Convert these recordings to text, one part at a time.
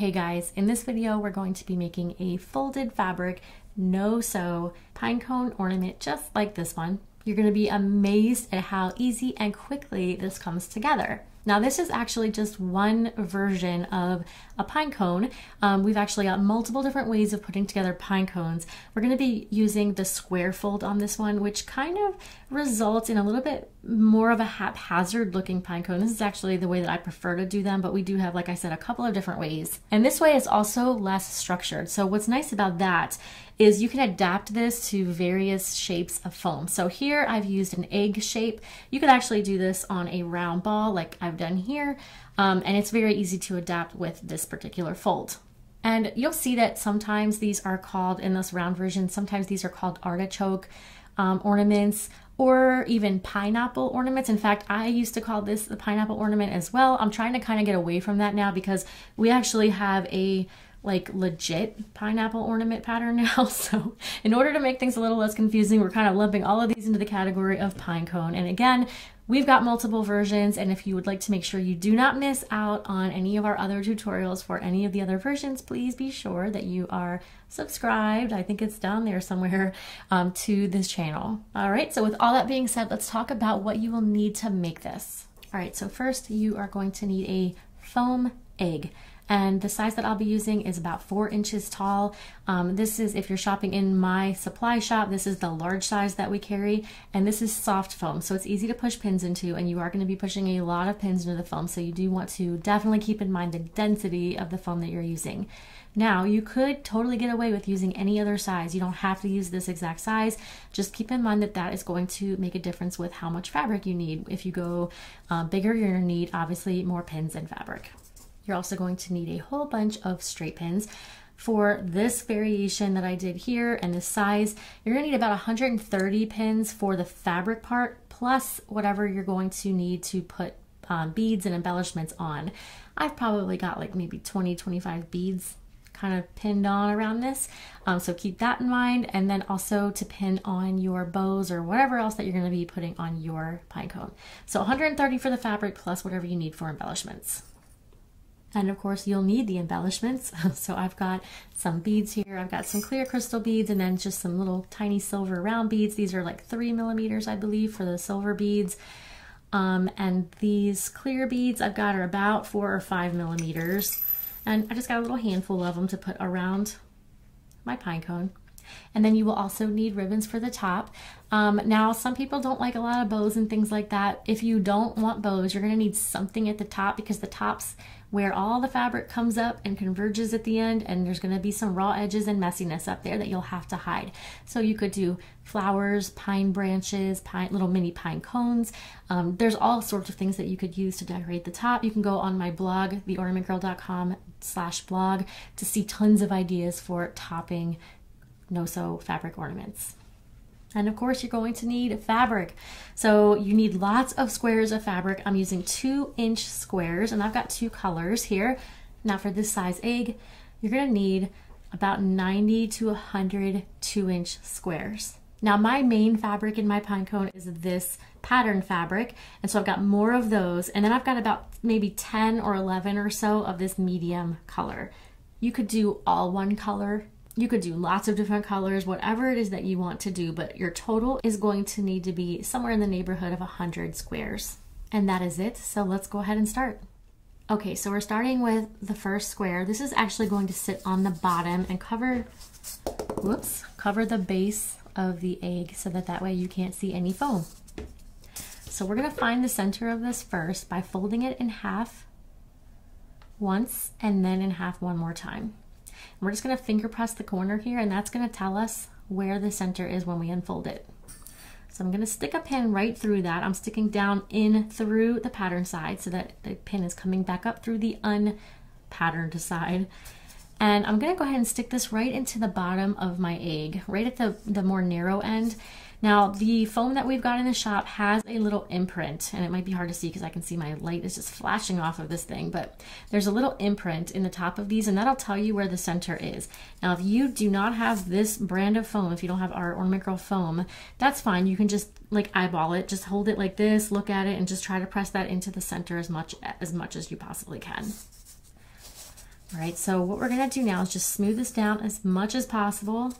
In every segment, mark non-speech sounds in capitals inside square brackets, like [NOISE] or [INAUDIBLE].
Hey guys, in this video we're going to be making a folded fabric no-sew pinecone ornament just like this one. You're going to be amazed at how easy and quickly this comes together. Now this is actually just one version of a pine cone. Um, we've actually got multiple different ways of putting together pine cones. We're going to be using the square fold on this one, which kind of results in a little bit more of a haphazard looking pine cone. This is actually the way that I prefer to do them, but we do have, like I said, a couple of different ways. And this way is also less structured. So what's nice about that is you can adapt this to various shapes of foam. So here I've used an egg shape. You could actually do this on a round ball like I've done here. Um, and it's very easy to adapt with this particular fold. And you'll see that sometimes these are called, in this round version, sometimes these are called artichoke um, ornaments or even pineapple ornaments. In fact, I used to call this the pineapple ornament as well. I'm trying to kind of get away from that now because we actually have a like legit pineapple ornament pattern now. [LAUGHS] So in order to make things a little less confusing, we're kind of lumping all of these into the category of pine cone. And again, we've got multiple versions. And if you would like to make sure you do not miss out on any of our other tutorials for any of the other versions, please be sure that you are subscribed. I think it's down there somewhere um, to this channel. All right, so with all that being said, let's talk about what you will need to make this. All right, so first you are going to need a foam egg and the size that I'll be using is about four inches tall. Um, this is, if you're shopping in my supply shop, this is the large size that we carry, and this is soft foam, so it's easy to push pins into, and you are going to be pushing a lot of pins into the foam, so you do want to definitely keep in mind the density of the foam that you're using. Now, you could totally get away with using any other size. You don't have to use this exact size. Just keep in mind that that is going to make a difference with how much fabric you need. If you go uh, bigger, you're going to need obviously more pins and fabric. You're also going to need a whole bunch of straight pins. For this variation that I did here and the size, you're gonna need about 130 pins for the fabric part, plus whatever you're going to need to put um, beads and embellishments on. I've probably got like maybe 20, 25 beads kind of pinned on around this. Um, so keep that in mind. And then also to pin on your bows or whatever else that you're going to be putting on your pine cone. So 130 for the fabric plus whatever you need for embellishments. And of course you'll need the embellishments. [LAUGHS] so I've got some beads here. I've got some clear crystal beads and then just some little tiny silver round beads. These are like three millimeters, I believe, for the silver beads. Um, and these clear beads I've got are about four or five millimeters. And I just got a little handful of them to put around my pine cone. And then you will also need ribbons for the top. Um, now, some people don't like a lot of bows and things like that. If you don't want bows, you're going to need something at the top because the tops where all the fabric comes up and converges at the end and there's going to be some raw edges and messiness up there that you'll have to hide. So you could do flowers, pine branches, pine, little mini pine cones. Um, there's all sorts of things that you could use to decorate the top. You can go on my blog, theornamentgirl.com slash blog to see tons of ideas for topping no-sew fabric ornaments. And of course, you're going to need fabric. So you need lots of squares of fabric. I'm using two inch squares and I've got two colors here. Now for this size egg, you're gonna need about 90 to 100 two inch squares. Now my main fabric in my pine cone is this pattern fabric. And so I've got more of those. And then I've got about maybe 10 or 11 or so of this medium color. You could do all one color you could do lots of different colors, whatever it is that you want to do, but your total is going to need to be somewhere in the neighborhood of 100 squares. And that is it, so let's go ahead and start. Okay, so we're starting with the first square. This is actually going to sit on the bottom and cover, whoops, cover the base of the egg so that that way you can't see any foam. So we're gonna find the center of this first by folding it in half once and then in half one more time. We're just to finger press the corner here and that's going to tell us where the center is when we unfold it. So I'm going to stick a pin right through that. I'm sticking down in through the pattern side so that the pin is coming back up through the unpatterned side. And I'm going to go ahead and stick this right into the bottom of my egg, right at the, the more narrow end. Now the foam that we've got in the shop has a little imprint and it might be hard to see because I can see my light is just flashing off of this thing, but there's a little imprint in the top of these and that'll tell you where the center is. Now if you do not have this brand of foam, if you don't have our Ornament Girl foam, that's fine. You can just like eyeball it, just hold it like this, look at it and just try to press that into the center as much as much as you possibly can. All right, so what we're gonna do now is just smooth this down as much as possible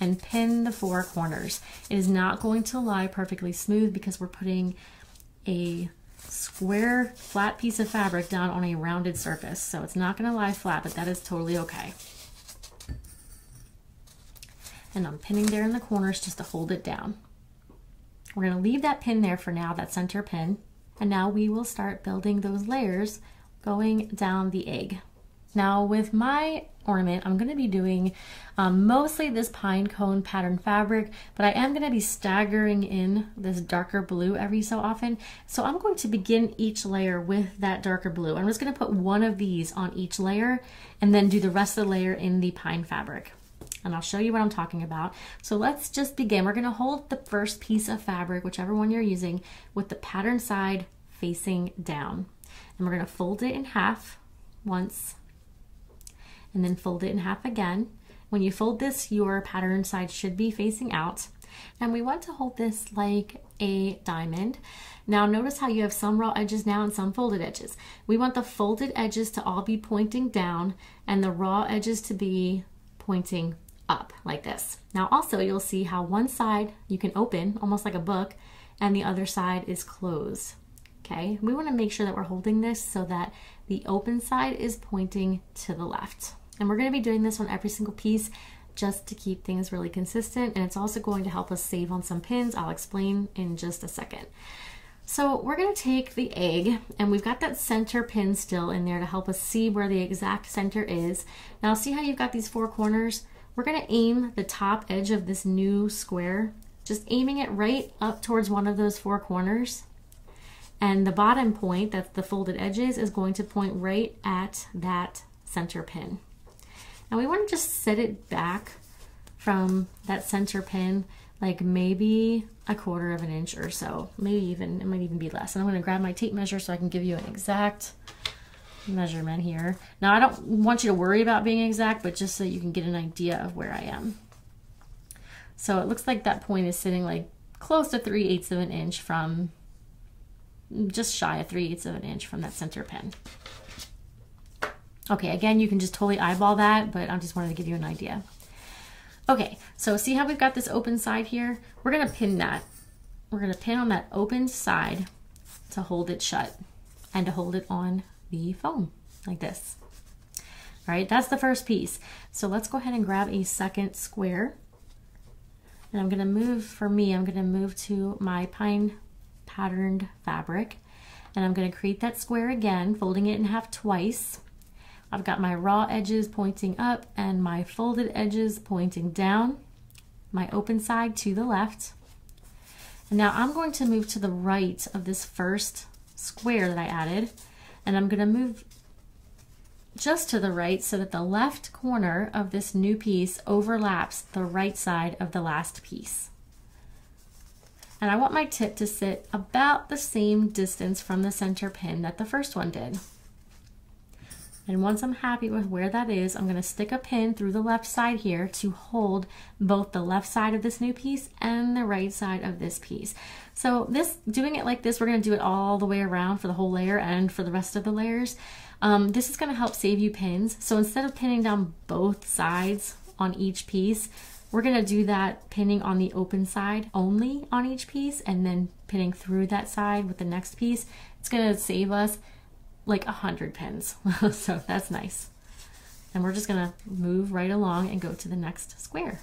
and pin the four corners. It is not going to lie perfectly smooth because we're putting a square flat piece of fabric down on a rounded surface. So it's not gonna lie flat, but that is totally okay. And I'm pinning there in the corners just to hold it down. We're gonna leave that pin there for now, that center pin. And now we will start building those layers going down the egg. Now with my ornament, I'm going to be doing um, mostly this pine cone pattern fabric, but I am going to be staggering in this darker blue every so often. So I'm going to begin each layer with that darker blue. I'm just going to put one of these on each layer and then do the rest of the layer in the pine fabric. And I'll show you what I'm talking about. So let's just begin. We're going to hold the first piece of fabric, whichever one you're using, with the pattern side facing down. And we're going to fold it in half once and then fold it in half again. When you fold this, your pattern side should be facing out. And we want to hold this like a diamond. Now notice how you have some raw edges now and some folded edges. We want the folded edges to all be pointing down and the raw edges to be pointing up like this. Now also you'll see how one side you can open almost like a book and the other side is closed. Okay, we want to make sure that we're holding this so that the open side is pointing to the left. And we're going to be doing this on every single piece just to keep things really consistent. And it's also going to help us save on some pins. I'll explain in just a second. So we're going to take the egg and we've got that center pin still in there to help us see where the exact center is. Now see how you've got these four corners? We're going to aim the top edge of this new square, just aiming it right up towards one of those four corners. And the bottom point, that's the folded edges, is going to point right at that center pin. And we want to just set it back from that center pin like maybe a quarter of an inch or so. Maybe even, it might even be less. And I'm going to grab my tape measure so I can give you an exact measurement here. Now I don't want you to worry about being exact, but just so you can get an idea of where I am. So it looks like that point is sitting like close to 3 eighths of an inch from, just shy of 3 eighths of an inch from that center pin. Okay, again, you can just totally eyeball that, but I just wanted to give you an idea. Okay, so see how we've got this open side here? We're gonna pin that. We're gonna pin on that open side to hold it shut and to hold it on the foam like this. All right, that's the first piece. So let's go ahead and grab a second square. And I'm gonna move, for me, I'm gonna move to my pine patterned fabric. And I'm gonna create that square again, folding it in half twice. I've got my raw edges pointing up and my folded edges pointing down, my open side to the left. And now I'm going to move to the right of this first square that I added, and I'm gonna move just to the right so that the left corner of this new piece overlaps the right side of the last piece. And I want my tip to sit about the same distance from the center pin that the first one did. And once I'm happy with where that is, I'm going to stick a pin through the left side here to hold both the left side of this new piece and the right side of this piece. So this, doing it like this, we're going to do it all the way around for the whole layer and for the rest of the layers. Um, this is going to help save you pins. So instead of pinning down both sides on each piece, we're going to do that pinning on the open side only on each piece and then pinning through that side with the next piece. It's going to save us like a hundred pins. [LAUGHS] so that's nice. And we're just gonna move right along and go to the next square.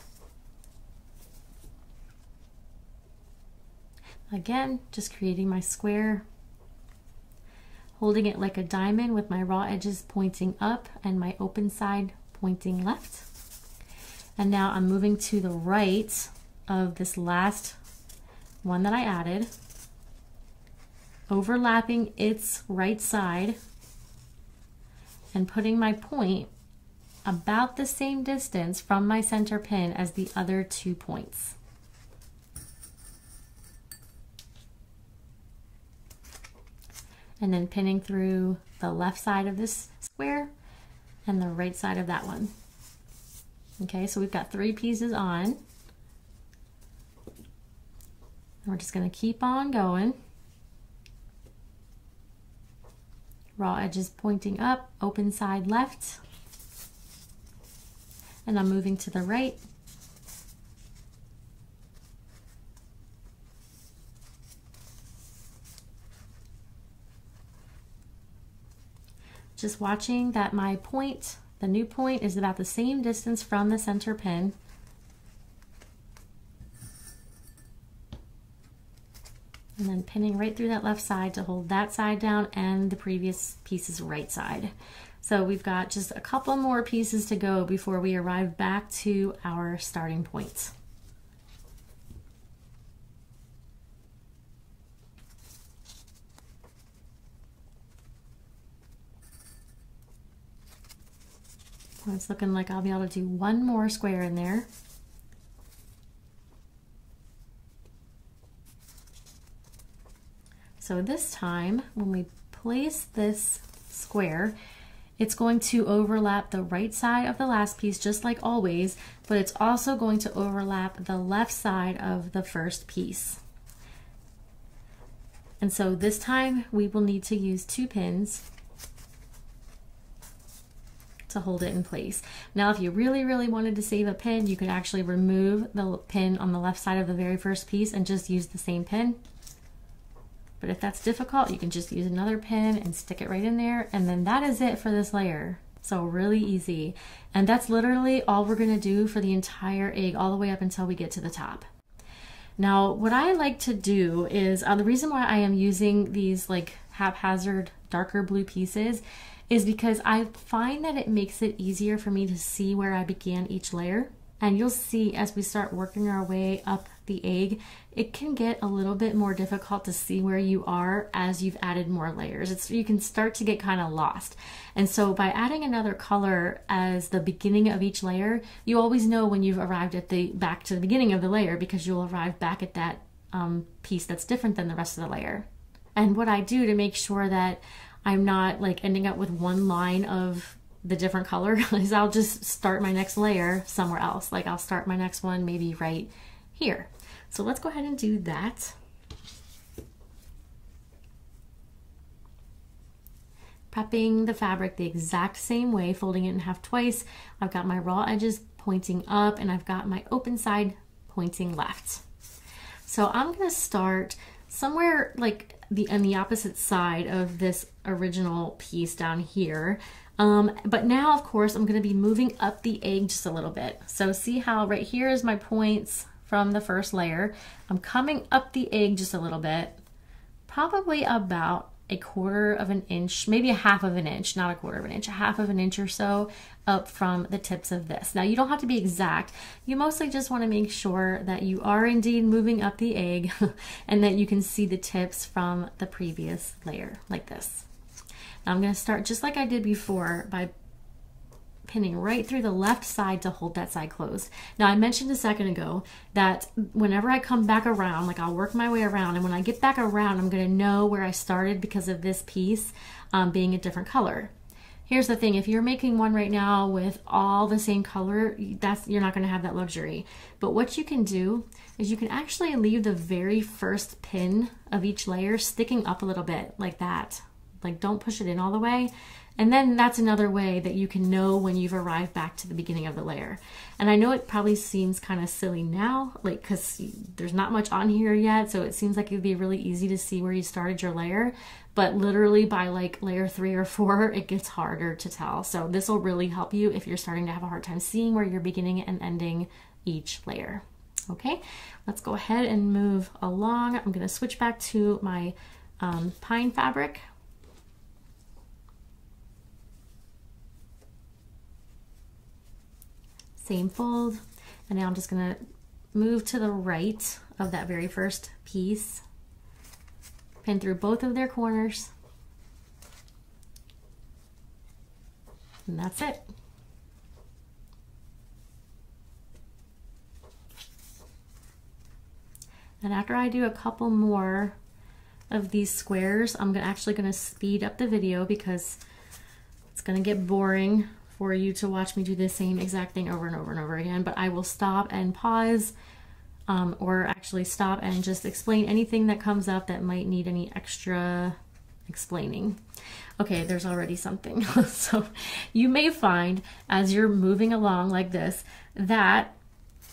Again, just creating my square, holding it like a diamond with my raw edges pointing up and my open side pointing left. And now I'm moving to the right of this last one that I added overlapping its right side and putting my point about the same distance from my center pin as the other two points. And then pinning through the left side of this square and the right side of that one. Okay, so we've got three pieces on. We're just gonna keep on going. Raw edges pointing up, open side left, and I'm moving to the right. Just watching that my point, the new point is about the same distance from the center pin. Then pinning right through that left side to hold that side down and the previous piece's right side. So we've got just a couple more pieces to go before we arrive back to our starting point. It's looking like I'll be able to do one more square in there. So this time, when we place this square, it's going to overlap the right side of the last piece just like always, but it's also going to overlap the left side of the first piece. And so this time we will need to use two pins to hold it in place. Now, if you really, really wanted to save a pin, you could actually remove the pin on the left side of the very first piece and just use the same pin. But if that's difficult, you can just use another pin and stick it right in there. And then that is it for this layer. So really easy. And that's literally all we're gonna do for the entire egg all the way up until we get to the top. Now, what I like to do is, uh, the reason why I am using these like haphazard darker blue pieces is because I find that it makes it easier for me to see where I began each layer. And you'll see as we start working our way up the egg, it can get a little bit more difficult to see where you are as you've added more layers. It's, you can start to get kind of lost. And so by adding another color as the beginning of each layer, you always know when you've arrived at the back to the beginning of the layer because you'll arrive back at that um, piece that's different than the rest of the layer. And what I do to make sure that I'm not like ending up with one line of the different color [LAUGHS] is I'll just start my next layer somewhere else. Like I'll start my next one maybe right here. So let's go ahead and do that. Prepping the fabric the exact same way, folding it in half twice. I've got my raw edges pointing up and I've got my open side pointing left. So I'm gonna start somewhere like the on the opposite side of this original piece down here. Um, but now, of course, I'm going to be moving up the edge just a little bit. So see how right here is my points from the first layer. I'm coming up the egg just a little bit, probably about a quarter of an inch, maybe a half of an inch, not a quarter of an inch, a half of an inch or so up from the tips of this. Now you don't have to be exact. You mostly just want to make sure that you are indeed moving up the egg [LAUGHS] and that you can see the tips from the previous layer like this. Now I'm going to start just like I did before by pinning right through the left side to hold that side closed. Now I mentioned a second ago that whenever I come back around, like I'll work my way around and when I get back around, I'm gonna know where I started because of this piece um, being a different color. Here's the thing, if you're making one right now with all the same color, that's you're not gonna have that luxury. But what you can do is you can actually leave the very first pin of each layer sticking up a little bit like that. Like don't push it in all the way and then that's another way that you can know when you've arrived back to the beginning of the layer. And I know it probably seems kind of silly now, like because there's not much on here yet, so it seems like it'd be really easy to see where you started your layer. But literally by like layer three or four, [LAUGHS] it gets harder to tell. So this will really help you if you're starting to have a hard time seeing where you're beginning and ending each layer. Okay, let's go ahead and move along. I'm gonna switch back to my um, pine fabric same fold. And now I'm just gonna move to the right of that very first piece, pin through both of their corners, and that's it. And after I do a couple more of these squares, I'm actually gonna speed up the video because it's gonna get boring for you to watch me do the same exact thing over and over and over again, but I will stop and pause um, or actually stop and just explain anything that comes up that might need any extra explaining. Okay, there's already something. [LAUGHS] so you may find as you're moving along like this that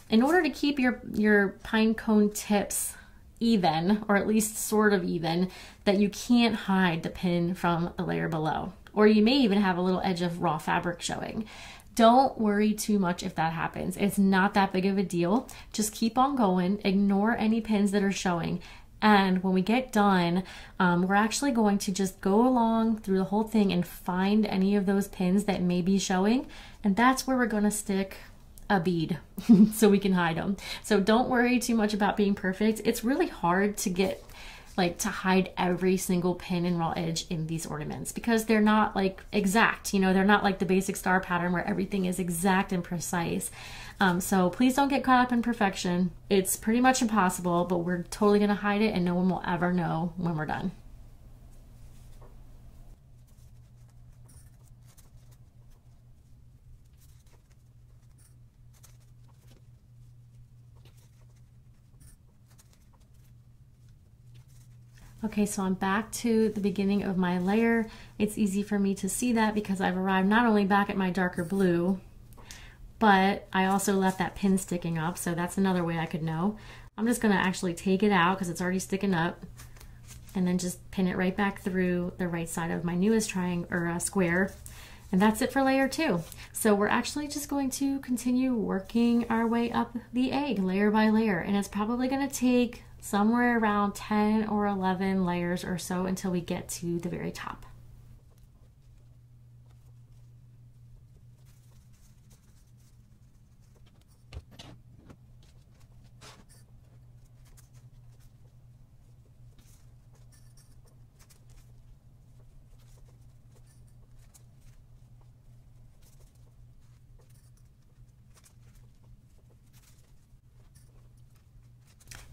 in order to keep your, your pine cone tips even, or at least sort of even, that you can't hide the pin from the layer below. Or you may even have a little edge of raw fabric showing. Don't worry too much if that happens. It's not that big of a deal. Just keep on going, ignore any pins that are showing. And when we get done, um, we're actually going to just go along through the whole thing and find any of those pins that may be showing. And that's where we're going to stick a bead [LAUGHS] so we can hide them. So don't worry too much about being perfect. It's really hard to get like to hide every single pin and raw edge in these ornaments because they're not like exact, you know, they're not like the basic star pattern where everything is exact and precise. Um, so please don't get caught up in perfection. It's pretty much impossible, but we're totally gonna hide it and no one will ever know when we're done. Okay, so I'm back to the beginning of my layer. It's easy for me to see that because I've arrived not only back at my darker blue, but I also left that pin sticking up, so that's another way I could know. I'm just gonna actually take it out because it's already sticking up and then just pin it right back through the right side of my newest triangle or uh, square. And that's it for layer two. So we're actually just going to continue working our way up the egg layer by layer. And it's probably gonna take somewhere around 10 or 11 layers or so until we get to the very top.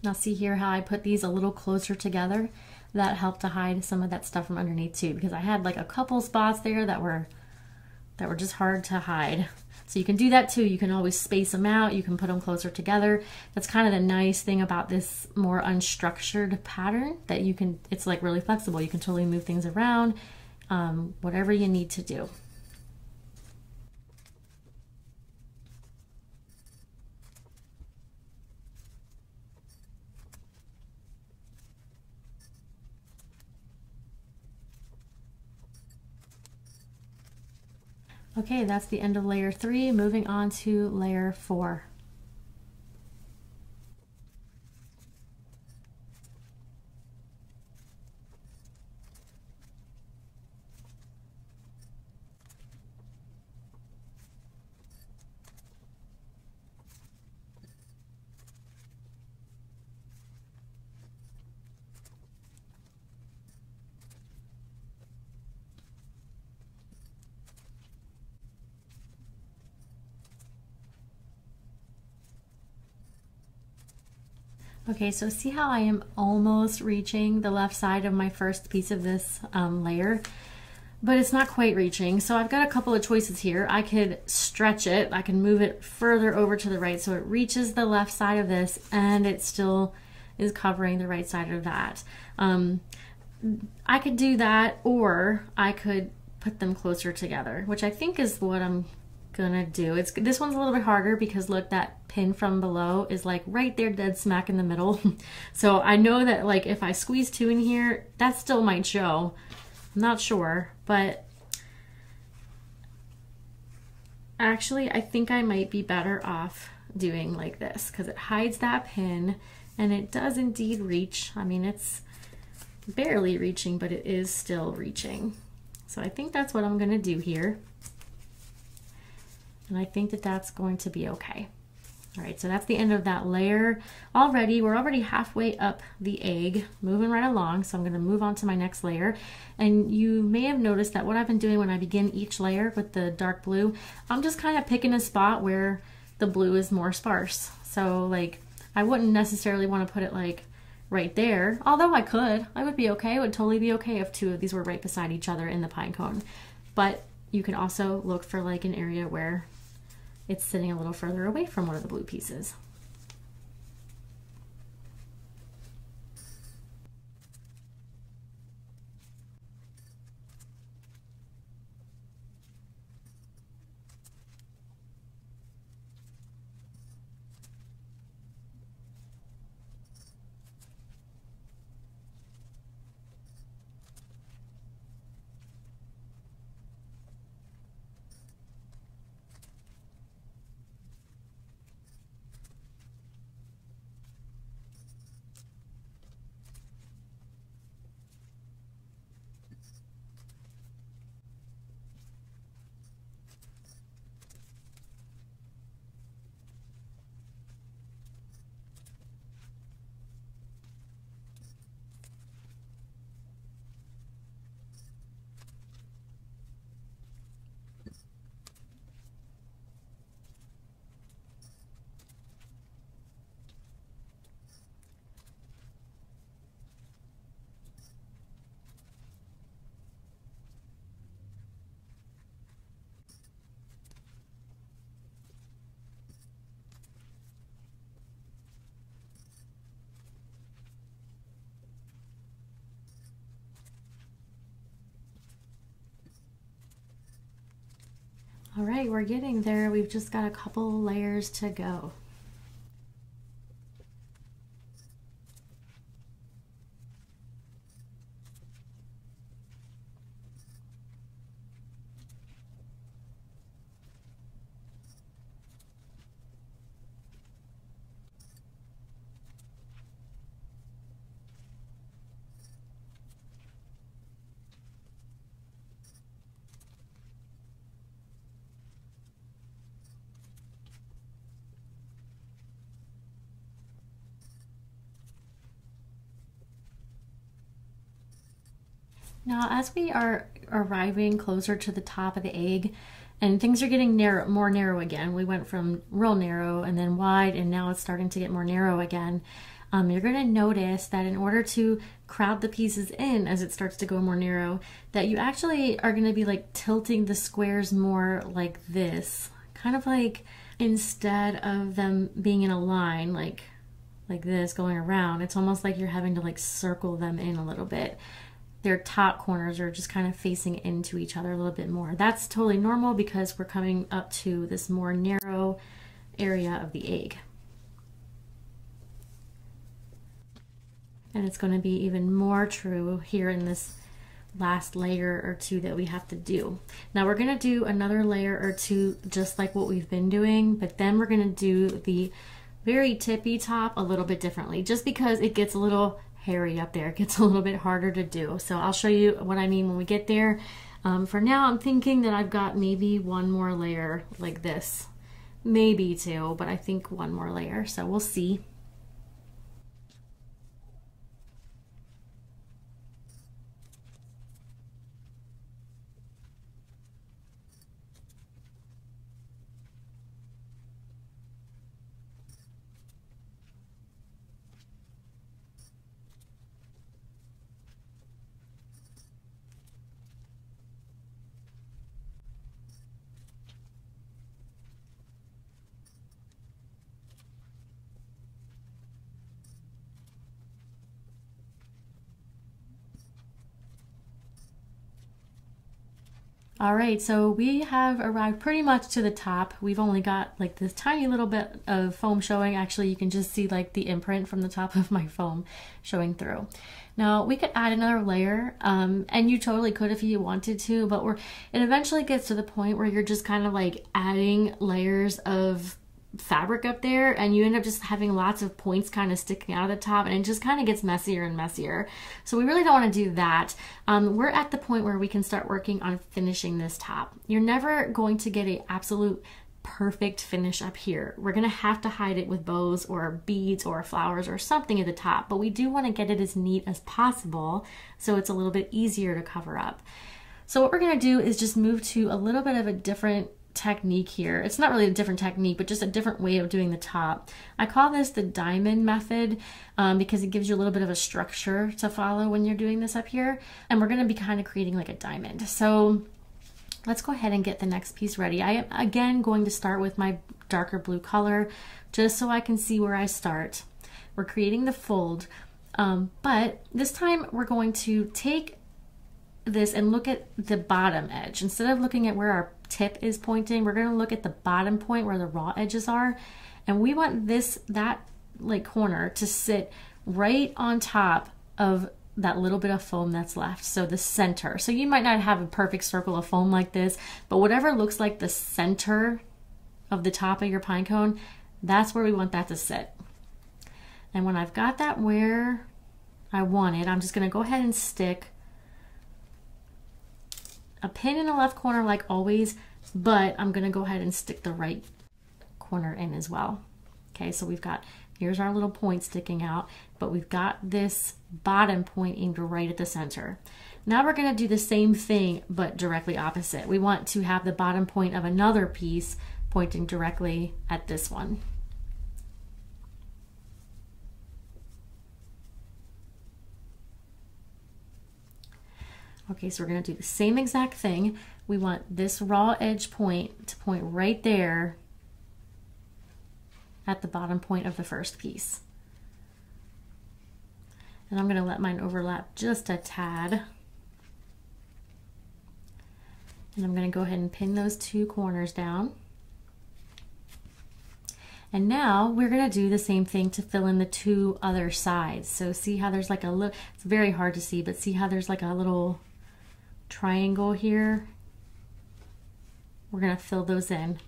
Now see here how I put these a little closer together? That helped to hide some of that stuff from underneath too because I had like a couple spots there that were that were just hard to hide. So you can do that too. You can always space them out. You can put them closer together. That's kind of the nice thing about this more unstructured pattern that you can, it's like really flexible. You can totally move things around, um, whatever you need to do. Okay, that's the end of layer three. Moving on to layer four. Okay, so see how I am almost reaching the left side of my first piece of this um, layer, but it's not quite reaching. So I've got a couple of choices here. I could stretch it, I can move it further over to the right so it reaches the left side of this and it still is covering the right side of that. Um, I could do that or I could put them closer together, which I think is what I'm gonna do. It's This one's a little bit harder because look, that pin from below is like right there dead smack in the middle. [LAUGHS] so I know that like if I squeeze two in here, that still might show. I'm not sure, but actually I think I might be better off doing like this because it hides that pin and it does indeed reach. I mean, it's barely reaching, but it is still reaching. So I think that's what I'm gonna do here. And I think that that's going to be okay. All right, so that's the end of that layer. Already, we're already halfway up the egg, moving right along. So I'm gonna move on to my next layer. And you may have noticed that what I've been doing when I begin each layer with the dark blue, I'm just kind of picking a spot where the blue is more sparse. So like, I wouldn't necessarily wanna put it like right there, although I could, I would be okay. It would totally be okay if two of these were right beside each other in the pine cone. But you can also look for like an area where it's sitting a little further away from one of the blue pieces. All right, we're getting there. We've just got a couple layers to go. Now, as we are arriving closer to the top of the egg, and things are getting narrow, more narrow again. We went from real narrow and then wide, and now it's starting to get more narrow again. Um, you're going to notice that in order to crowd the pieces in as it starts to go more narrow, that you actually are going to be like tilting the squares more like this, kind of like instead of them being in a line like like this going around, it's almost like you're having to like circle them in a little bit their top corners are just kind of facing into each other a little bit more. That's totally normal because we're coming up to this more narrow area of the egg. And it's going to be even more true here in this last layer or two that we have to do. Now we're going to do another layer or two just like what we've been doing, but then we're going to do the very tippy top a little bit differently just because it gets a little hairy up there. It gets a little bit harder to do. So I'll show you what I mean when we get there. Um, for now, I'm thinking that I've got maybe one more layer like this. Maybe two, but I think one more layer. So we'll see. All right, so we have arrived pretty much to the top. We've only got like this tiny little bit of foam showing. Actually, you can just see like the imprint from the top [LAUGHS] of my foam showing through. Now we could add another layer, um, and you totally could if you wanted to, but we're, it eventually gets to the point where you're just kind of like adding layers of fabric up there and you end up just having lots of points kind of sticking out of the top and it just kind of gets messier and messier. So we really don't want to do that. Um, we're at the point where we can start working on finishing this top. You're never going to get a absolute perfect finish up here. We're gonna have to hide it with bows or beads or flowers or something at the top, but we do wanna get it as neat as possible so it's a little bit easier to cover up. So what we're gonna do is just move to a little bit of a different technique here. It's not really a different technique, but just a different way of doing the top. I call this the diamond method um, because it gives you a little bit of a structure to follow when you're doing this up here. And we're going to be kind of creating like a diamond. So let's go ahead and get the next piece ready. I am again going to start with my darker blue color just so I can see where I start. We're creating the fold, um, but this time we're going to take this and look at the bottom edge. Instead of looking at where our tip is pointing, we're going to look at the bottom point where the raw edges are. And we want this, that like corner to sit right on top of that little bit of foam that's left. So the center. So you might not have a perfect circle of foam like this, but whatever looks like the center of the top of your pine cone, that's where we want that to sit. And when I've got that where I want it, I'm just gonna go ahead and stick a pin in the left corner like always, but I'm gonna go ahead and stick the right corner in as well. Okay, so we've got, here's our little point sticking out, but we've got this bottom point aimed right at the center. Now we're gonna do the same thing, but directly opposite. We want to have the bottom point of another piece pointing directly at this one. Okay, so we're gonna do the same exact thing. We want this raw edge point to point right there at the bottom point of the first piece. And I'm gonna let mine overlap just a tad. And I'm gonna go ahead and pin those two corners down. And now we're gonna do the same thing to fill in the two other sides. So see how there's like a little, it's very hard to see, but see how there's like a little triangle here? We're gonna fill those in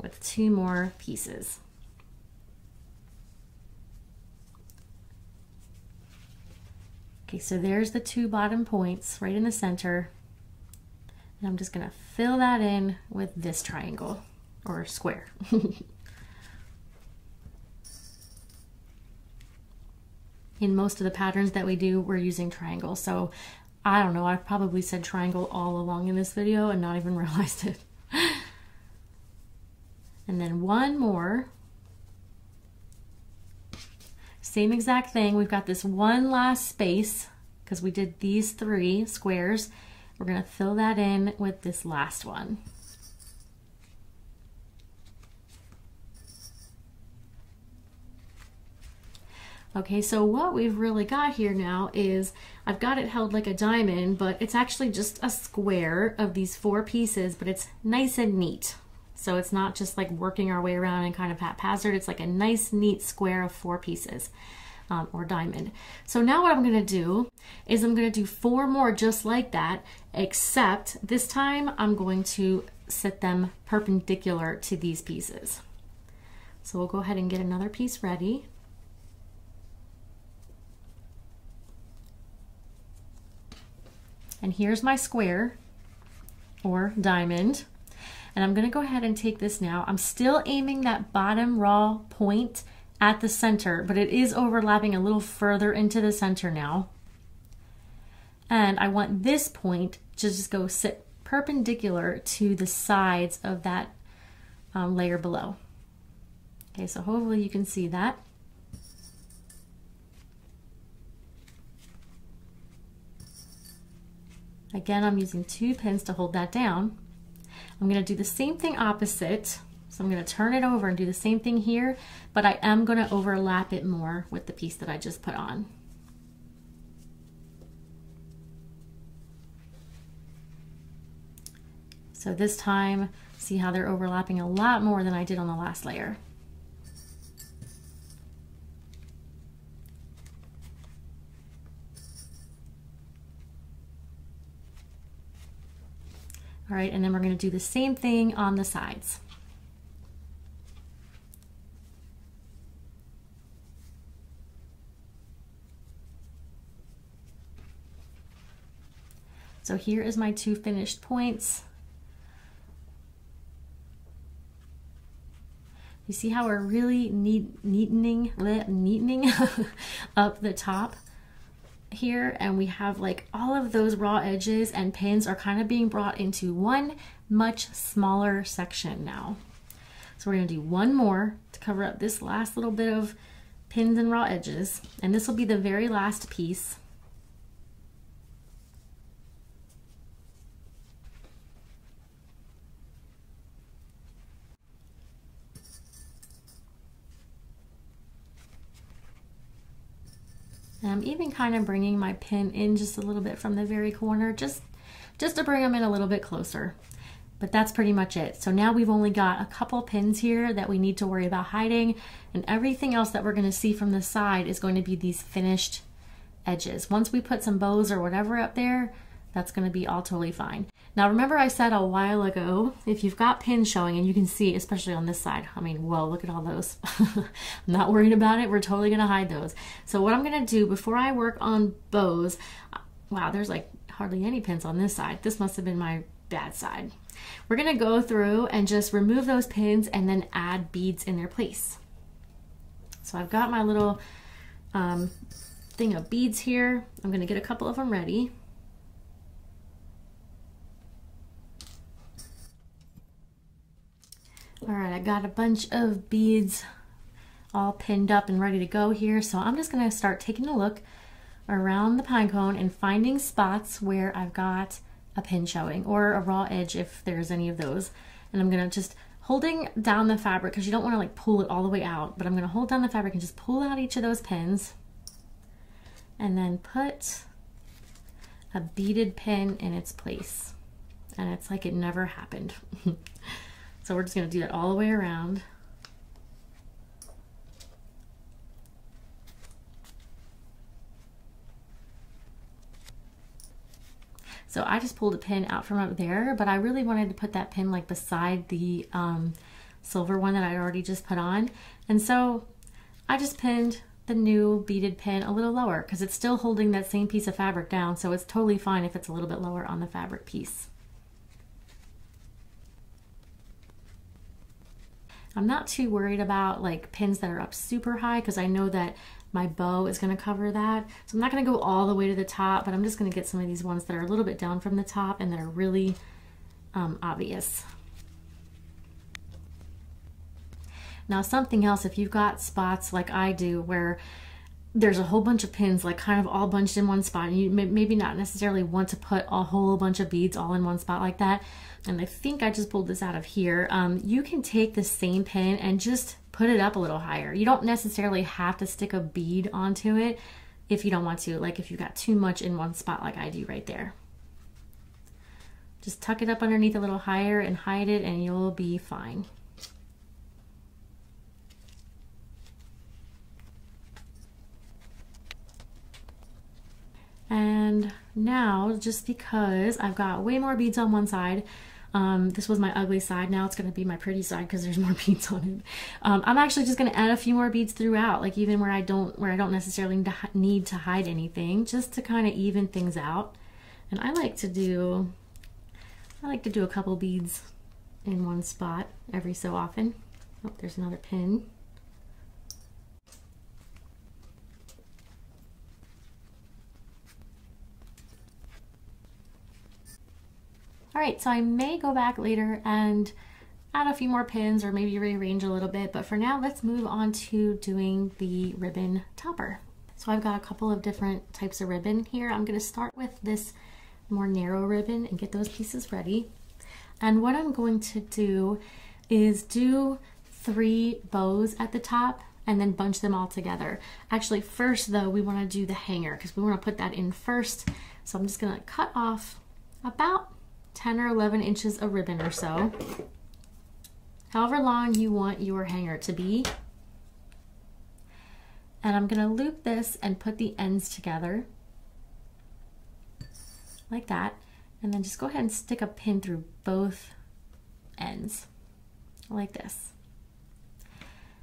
with two more pieces. Okay, so there's the two bottom points right in the center. And I'm just gonna fill that in with this triangle or square. [LAUGHS] in most of the patterns that we do, we're using triangles. So I don't know, I've probably said triangle all along in this video and not even [LAUGHS] realized it. and then one more. Same exact thing, we've got this one last space because we did these three squares. We're gonna fill that in with this last one. Okay, so what we've really got here now is I've got it held like a diamond, but it's actually just a square of these four pieces, but it's nice and neat. So it's not just like working our way around and kind of haphazard. It's like a nice, neat square of four pieces um, or diamond. So now what I'm gonna do is I'm gonna do four more just like that, except this time I'm going to set them perpendicular to these pieces. So we'll go ahead and get another piece ready. And here's my square or diamond. And I'm gonna go ahead and take this now. I'm still aiming that bottom raw point at the center, but it is overlapping a little further into the center now. And I want this point to just go sit perpendicular to the sides of that um, layer below. Okay, so hopefully you can see that. Again, I'm using two pins to hold that down. I'm gonna do the same thing opposite. So I'm gonna turn it over and do the same thing here, but I am gonna overlap it more with the piece that I just put on. So this time, see how they're overlapping a lot more than I did on the last layer. All right, and then we're gonna do the same thing on the sides. So here is my two finished points. You see how we're really neat, neatening, neatening [LAUGHS] up the top? Here and we have like all of those raw edges and pins are kind of being brought into one much smaller section now. So we're gonna do one more to cover up this last little bit of pins and raw edges. And this will be the very last piece. I'm even kind of bringing my pin in just a little bit from the very corner, just, just to bring them in a little bit closer. But that's pretty much it. So now we've only got a couple pins here that we need to worry about hiding and everything else that we're gonna see from the side is going to be these finished edges. Once we put some bows or whatever up there, that's gonna be all totally fine. Now remember I said a while ago, if you've got pins showing and you can see, especially on this side, I mean, whoa, look at all those. [LAUGHS] I'm not worried about it, we're totally gonna hide those. So what I'm gonna do before I work on bows, wow, there's like hardly any pins on this side. This must have been my bad side. We're gonna go through and just remove those pins and then add beads in their place. So I've got my little um, thing of beads here. I'm gonna get a couple of them ready. All right, I got a bunch of beads all pinned up and ready to go here. So I'm just gonna start taking a look around the pine cone and finding spots where I've got a pin showing or a raw edge if there's any of those. And I'm gonna just holding down the fabric because you don't wanna like pull it all the way out, but I'm gonna hold down the fabric and just pull out each of those pins and then put a beaded pin in its place. and it's like it never happened. [LAUGHS] so we're just gonna do that all the way around. So I just pulled a pin out from up there, but I really wanted to put that pin like beside the um, silver one that I'd already just put on. And so I just pinned the new beaded pin a little lower because it's still holding that same piece of fabric down. So it's totally fine if it's a little bit lower on the fabric piece. I'm not too worried about like pins that are up super high because I know that my bow is going to cover that. So I'm not going to go all the way to the top, but I'm just going to get some of these ones that are a little bit down from the top and that are really um, obvious. Now something else, if you've got spots like I do where there's a whole bunch of pins like kind of all bunched in one spot and you may, maybe not necessarily want to put a whole bunch of beads all in one spot like that. And I think I just pulled this out of here. Um, you can take the same pin and just put it up a little higher. You don't necessarily have to stick a bead onto it if you don't want to like if you got too much in one spot like I do right there. Just tuck it up underneath a little higher and hide it and you'll be fine And now, just because I've got way more beads on one side, um, this was my ugly side. Now it's going to be my pretty side because there's [LAUGHS] more beads on it. Um, I'm actually just going to add a few more beads throughout, like even where I don't where I don't necessarily need to hide anything, just to kind of even things out. And I like to do I like to do a couple beads in one spot every so often. Oh, there's another pin. Right, so I may go back later and add a few more pins or maybe rearrange a little bit, but for now, let's move on to doing the ribbon topper. So I've got a couple of different types of ribbon here. I'm gonna start with this more narrow ribbon and get those pieces ready. And what I'm going to do is do three bows at the top and then bunch them all together. Actually, first though, we wanna do the hanger because we wanna put that in first. So I'm just gonna cut off about 10 or 11 inches of ribbon or so. However long you want your hanger to be. And I'm gonna loop this and put the ends together like that. And then just go ahead and stick a pin through both ends like this.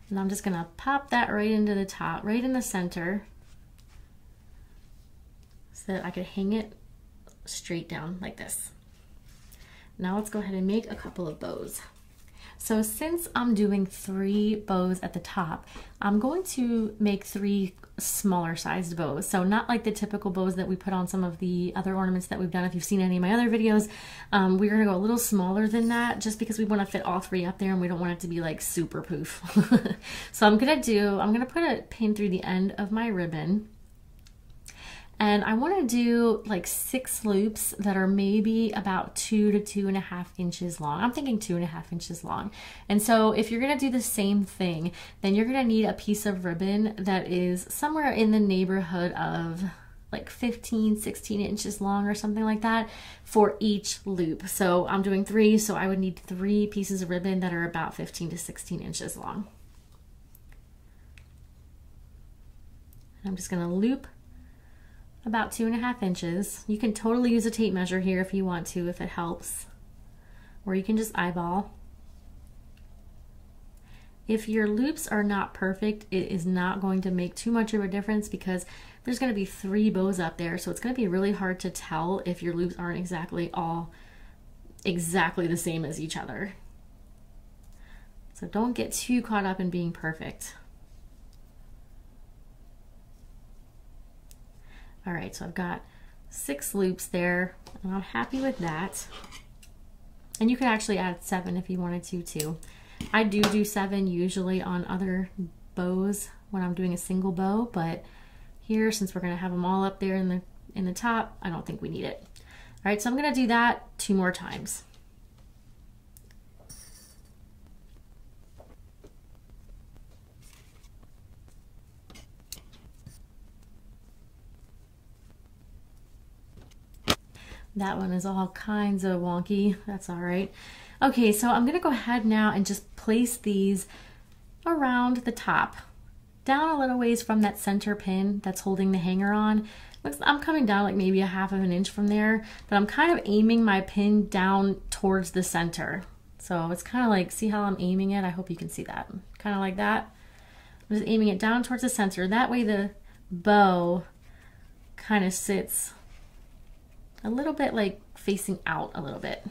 And I'm just gonna pop that right into the top, right in the center so that I could hang it straight down like this. Now let's go ahead and make a couple of bows. So since I'm doing three bows at the top, I'm going to make three smaller sized bows. So not like the typical bows that we put on some of the other ornaments that we've done. If you've seen any of my other videos, um, we're gonna go a little smaller than that just because we wanna fit all three up there and we don't want it to be like super poof. [LAUGHS] so I'm gonna do, I'm gonna put a pin through the end of my ribbon and I want to do like six loops that are maybe about two to two and a half inches long. I'm thinking two and a half inches long. And so if you're going to do the same thing, then you're going to need a piece of ribbon that is somewhere in the neighborhood of like 15, 16 inches long or something like that for each loop. So I'm doing three, so I would need three pieces of ribbon that are about 15 to 16 inches long. I'm just gonna loop about two and a half inches. You can totally use a tape measure here if you want to, if it helps. Or you can just eyeball. If your loops are not perfect, it is not going to make too much of a difference because there's going to be three bows up there. So it's going to be really hard to tell if your loops aren't exactly all exactly the same as each other. So don't get too caught up in being perfect. All right, so I've got six loops there, and I'm happy with that. And you could actually add seven if you wanted to too. I do do seven usually on other bows when I'm doing a single bow, but here, since we're gonna have them all up there in the, in the top, I don't think we need it. All right, so I'm gonna do that two more times. That one is all kinds of wonky. That's all right. Okay, so I'm gonna go ahead now and just place these around the top, down a little ways from that center pin that's holding the hanger on. I'm coming down like maybe a half of an inch from there, but I'm kind of aiming my pin down towards the center. So it's kind of like, see how I'm aiming it? I hope you can see that. Kind of like that. I'm just aiming it down towards the center. That way the bow kind of sits a little bit like facing out a little bit.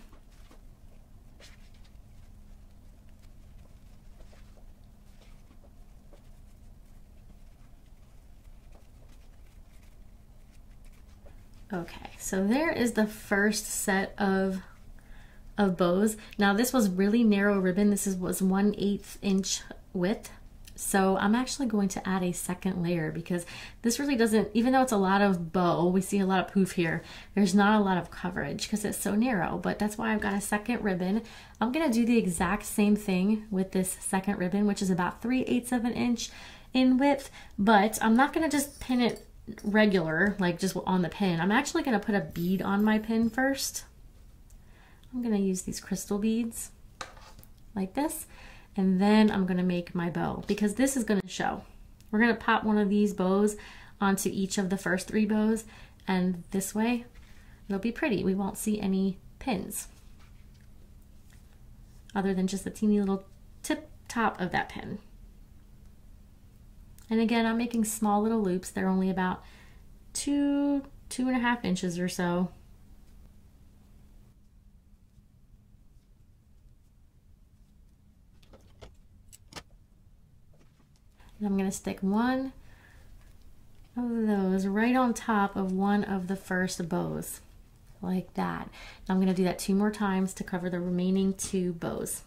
Okay, so there is the first set of of bows. Now this was really narrow ribbon. This is, was 1 8 inch width. So I'm actually going to add a second layer because this really doesn't, even though it's a lot of bow, we see a lot of poof here, there's not a lot of coverage because it's so narrow, but that's why I've got a second ribbon. I'm gonna do the exact same thing with this second ribbon, which is about 3 eighths of an inch in width, but I'm not gonna just pin it regular, like just on the pin. I'm actually gonna put a bead on my pin first. I'm gonna use these crystal beads like this, and then I'm gonna make my bow because this is gonna show. We're gonna pop one of these bows onto each of the first three bows, and this way it'll be pretty. We won't see any pins other than just the teeny little tip top of that pin. And again, I'm making small little loops. They're only about two, two and a half inches or so. And I'm going to stick one of those right on top of one of the first bows, like that. I'm going to do that two more times to cover the remaining two bows.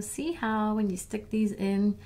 See how when you stick these in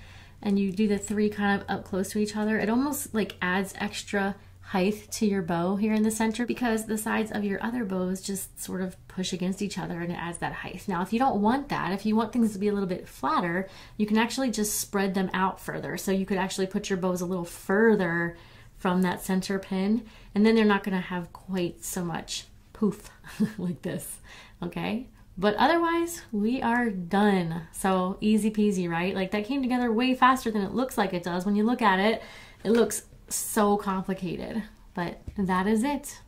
and you do the three kind of up close to each other, it almost like adds extra height to your bow here in the center because the sides of your other bows just sort of push against each other and it adds that height. Now, if you don't want that, if you want things to be a little bit flatter, you can actually just spread them out further. So you could actually put your bows a little further from that center pin and then they're not gonna have quite so much poof [LAUGHS] like this, okay? But otherwise, we are done. So easy peasy, right? Like that came together way faster than it looks like it does. When you look at it, it looks so complicated, but that is it.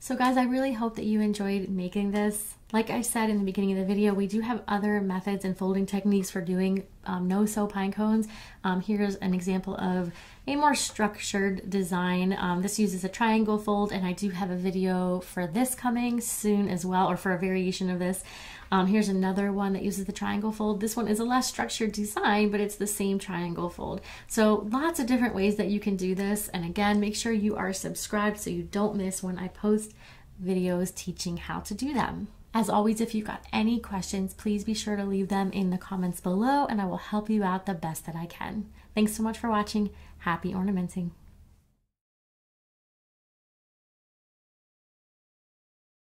So guys, I really hope that you enjoyed making this. Like I said in the beginning of the video, we do have other methods and folding techniques for doing um, no-sew pine cones. Um, here's an example of a more structured design. Um, this uses a triangle fold and I do have a video for this coming soon as well, or for a variation of this. Um, here's another one that uses the triangle fold. This one is a less structured design, but it's the same triangle fold. So lots of different ways that you can do this. And again, make sure you are subscribed so you don't miss when I post videos teaching how to do them. As always, if you've got any questions, please be sure to leave them in the comments below and I will help you out the best that I can. Thanks so much for watching. Happy ornamenting.